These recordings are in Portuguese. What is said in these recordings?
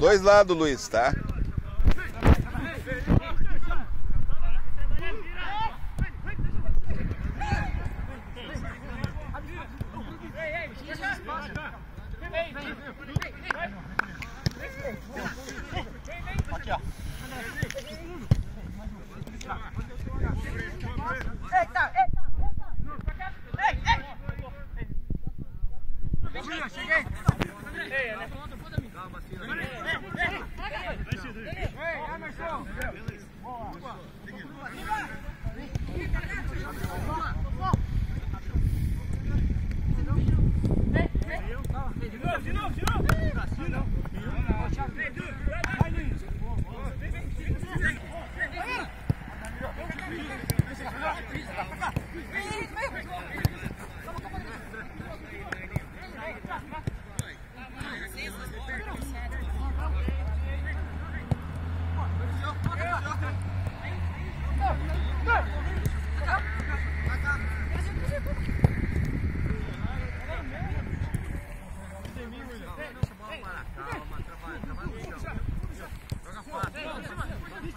dois lados, Luiz, tá? Aqui, ó.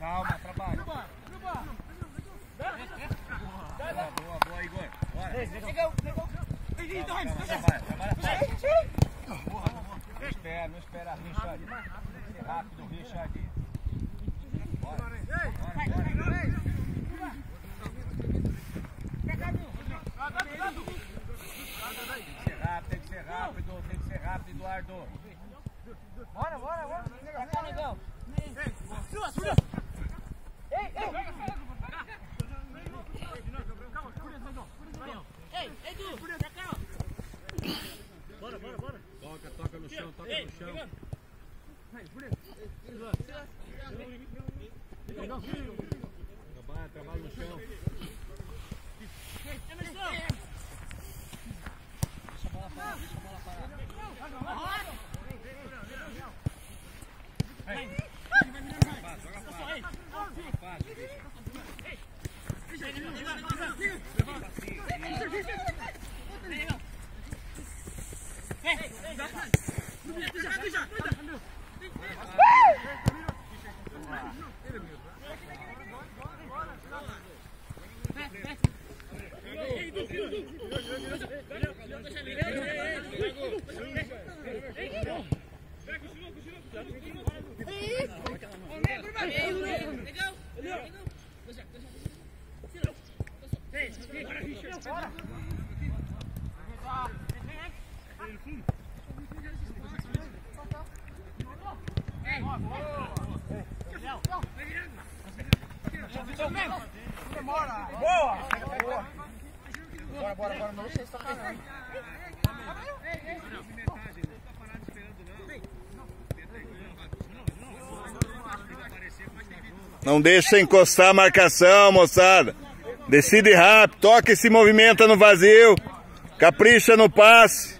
Calma, trabalha. Boa, boa, Igor. Bora. Trabalha, trabalha fácil. Não espera, não espera, Richard. Ser rápido, Richard. Bora. Bora, bora. Tem que ser rápido, tem que ser rápido, tem que ser rápido, Eduardo. Bora, bora, bora! Pra cá, negão! Toca, chão, toca no chão. Trabalha, trabalha no chão. Fácil, joga fácil. Joga fácil, bicho. Boa! Bora, bora, bora, não sei se tá. Não deixa encostar a marcação, moçada. Decide rápido, toca e se movimenta no vazio. Capricha no passe.